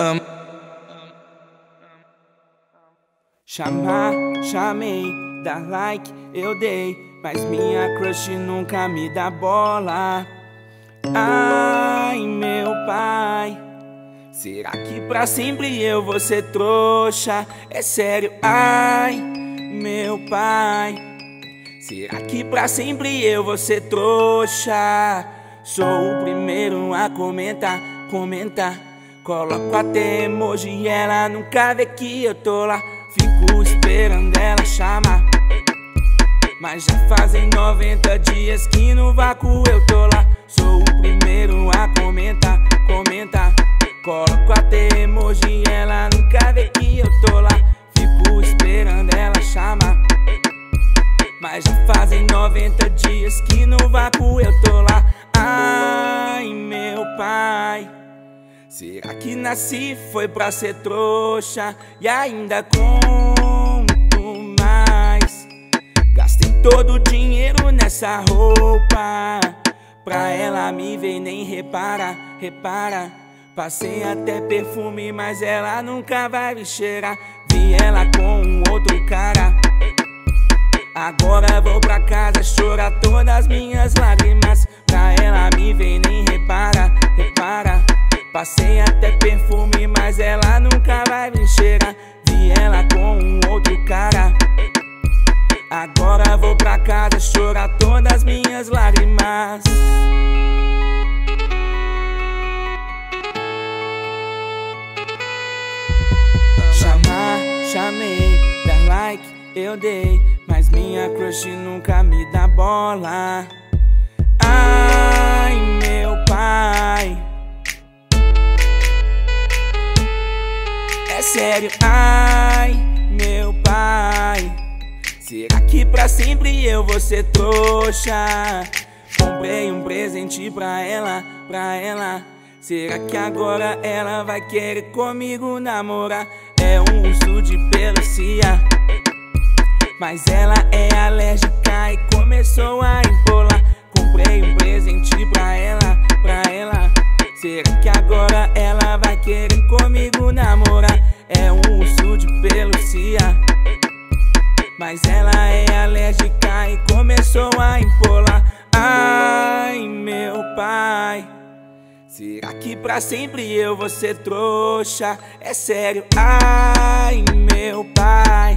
Um. Chamar, chamei, dar like, eu dei, mas minha crush nunca me dá bola. Ai, meu pai, será que pra sempre eu vou ser trouxa? É sério, ai, meu pai, será que pra sempre eu vou ser trouxa? Sou o primeiro a comentar, comentar. Coloco até emoji e ela nunca vê que eu tô lá. Fico esperando ela chamar. Mas já fazem 90 dias que no vácuo eu tô lá. Sou o primeiro a comentar, comentar. Coloco até emoji e ela nunca vê que eu tô lá. Fico esperando ela chamar. Mas já fazem 90 dias que no vácuo eu tô Será que nasci foi pra ser trouxa e ainda conto mais? Gastei todo o dinheiro nessa roupa Pra ela me ver nem repara, repara. Passei até perfume, mas ela nunca vai me cheirar. Vi ela com um outro cara. Agora vou pra casa chorar todas as minhas lágrimas. Pra ela me ver nem repara, repara Passei até perfume, mas ela nunca vai me cheirar Vi ela com um outro cara. Agora vou pra casa chorar todas as minhas lágrimas. Chamar, chamei, dar like, eu dei. Mas minha crush nunca me dá bola sério, ai, meu pai Será que pra sempre eu vou ser trouxa? Comprei um presente pra ela, pra ela Será que agora ela vai querer comigo namorar? É um urso de pelúcia Mas ela é alérgica e começou a empolar Mas ela é alérgica e começou a empolar. Ai, meu pai. Será que pra sempre eu vou ser trouxa? É sério, ai, meu pai.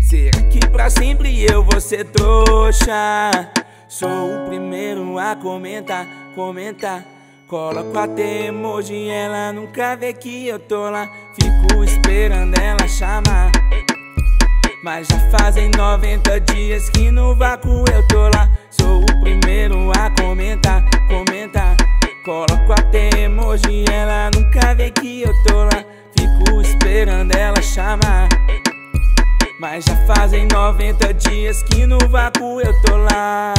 Será que pra sempre eu vou ser trouxa? Sou o primeiro a comentar, comentar Coloco até emoji ela nunca vê que eu tô lá. Fico esperando ela chamar. Mas já fazem 90 dias que no vácuo eu tô lá. Sou o primeiro a comentar, comentar. Coloco até emoji ela nunca vê que eu tô lá. Fico esperando ela chamar. Mas já fazem 90 dias que no vácuo eu tô lá